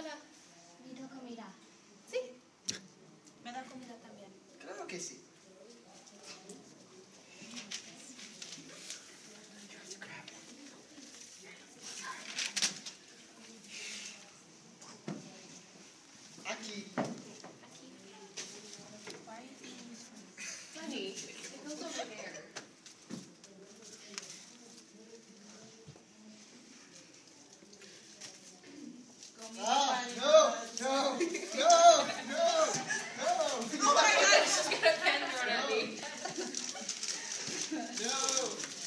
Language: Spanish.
Hola. ¿Me da comida? Sí. ¿Me da comida también? Claro que sí. Aquí. Aquí. Funny. It goes over there. no.